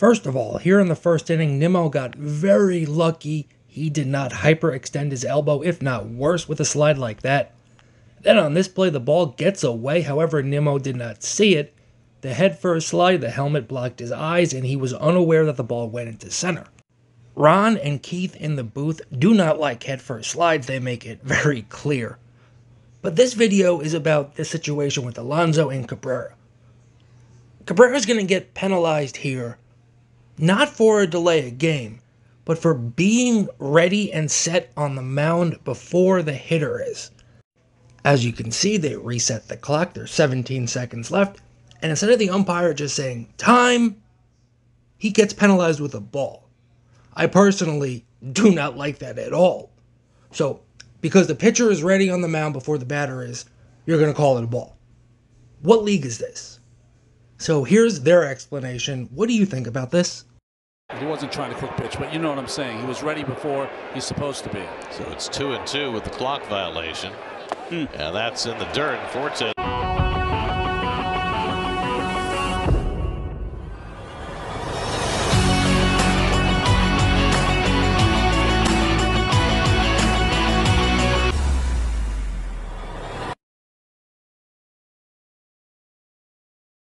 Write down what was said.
First of all, here in the first inning, Nimmo got very lucky. He did not hyperextend his elbow, if not worse, with a slide like that. Then on this play, the ball gets away. However, Nimmo did not see it. The head first slide, the helmet blocked his eyes, and he was unaware that the ball went into center. Ron and Keith in the booth do not like head first slides, they make it very clear. But this video is about the situation with Alonso and Cabrera. Cabrera's going to get penalized here, not for a delay of game, but for being ready and set on the mound before the hitter is. As you can see, they reset the clock, there's 17 seconds left, and instead of the umpire just saying time, he gets penalized with a ball. I personally do not like that at all. So, because the pitcher is ready on the mound before the batter is, you're going to call it a ball. What league is this? So, here's their explanation. What do you think about this? He wasn't trying to quick pitch, but you know what I'm saying. He was ready before he's supposed to be. So it's two and two with the clock violation. Hmm. And that's in the dirt. Forte.